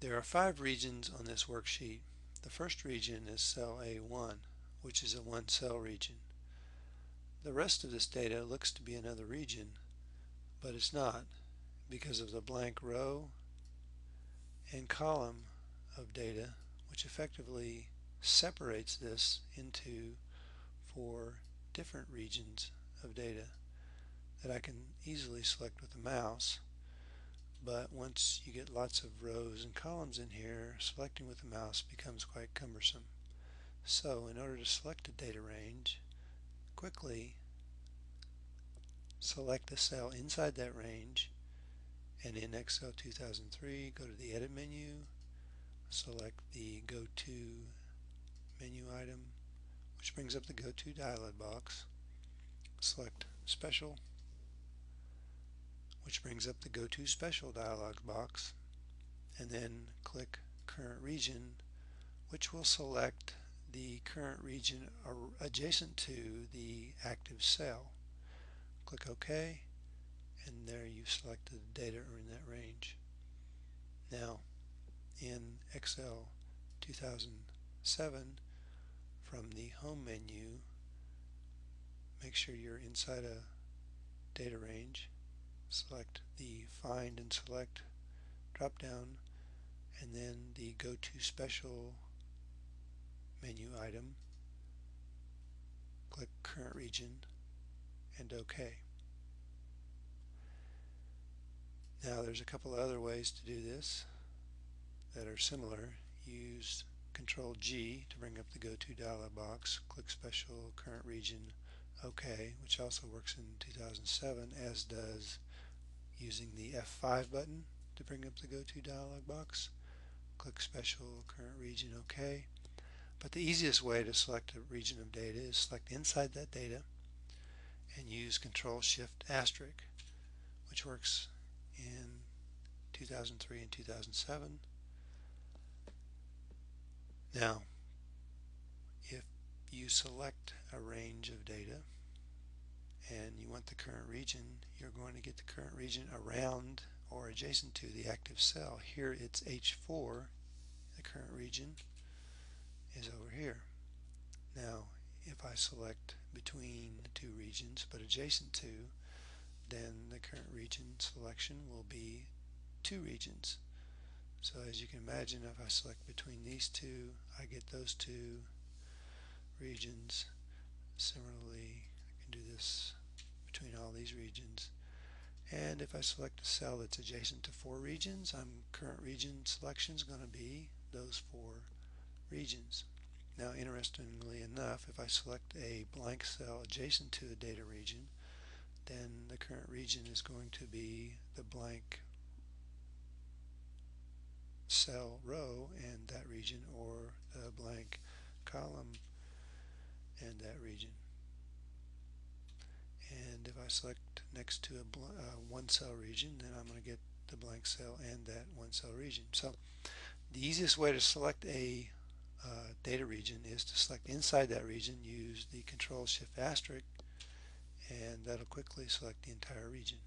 There are five regions on this worksheet. The first region is cell A1, which is a one cell region. The rest of this data looks to be another region, but it's not because of the blank row and column of data, which effectively separates this into four different regions of data that I can easily select with the mouse but once you get lots of rows and columns in here, selecting with the mouse becomes quite cumbersome. So in order to select a data range, quickly select a cell inside that range and in Excel 2003 go to the edit menu, select the go to menu item which brings up the go to dialog box, select special which brings up the Go To Special dialog box and then click Current Region which will select the current region adjacent to the active cell. Click OK and there you've selected the data in that range. Now in Excel 2007 from the Home menu make sure you're inside a data range select the find and select drop down and then the go to special menu item click current region and OK. Now there's a couple other ways to do this that are similar. Use control G to bring up the go to dialog box click special current region OK which also works in 2007 as does using the F5 button to bring up the go-to dialog box. Click Special Current Region OK. But the easiest way to select a region of data is select inside that data and use Control Shift Asterisk, which works in 2003 and 2007. Now, if you select a range of data and you want the current region, you're going to get the current region around or adjacent to the active cell. Here it's H4, the current region is over here. Now if I select between the two regions but adjacent to, then the current region selection will be two regions. So as you can imagine, if I select between these two, I get those two regions. Similarly, I can do this between all these regions. And if I select a cell that's adjacent to four regions, I'm current region selection is going to be those four regions. Now interestingly enough, if I select a blank cell adjacent to a data region, then the current region is going to be the blank cell row and that region or the blank column and that region I select next to a uh, one cell region then I'm going to get the blank cell and that one cell region. So the easiest way to select a uh, data region is to select inside that region, use the control shift asterisk and that'll quickly select the entire region.